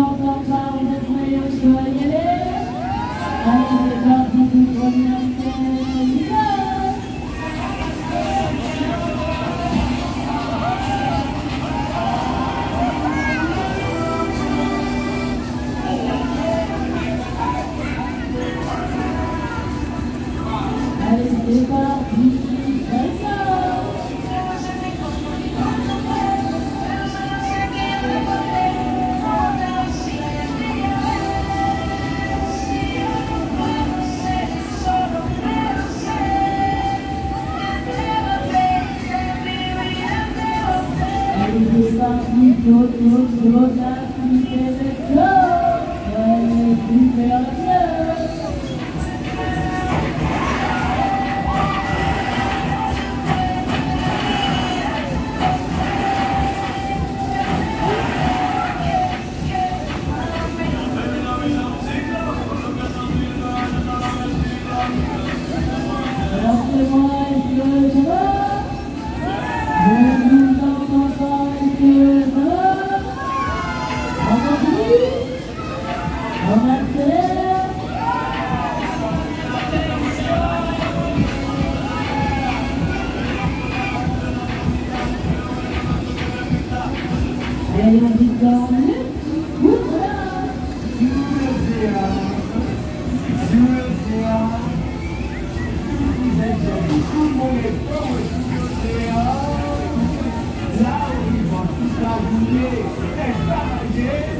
don't come out with the players, Rosa, Rosa, Rosa, Yeah.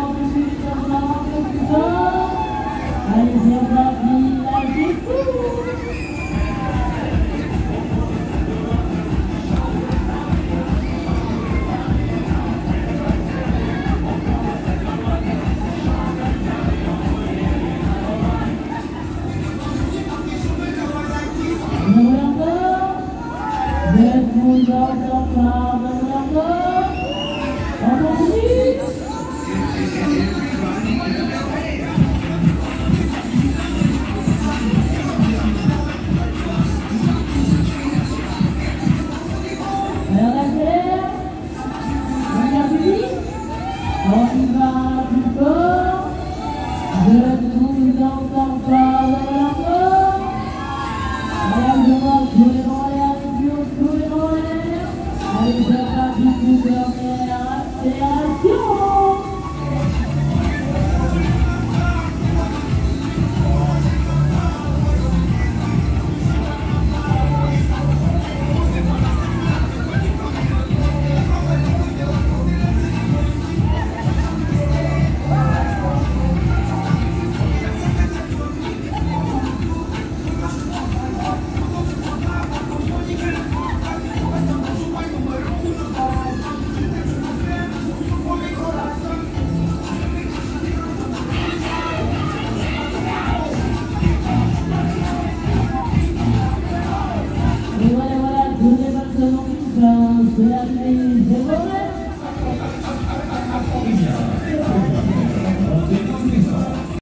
Happy birthday you. amém.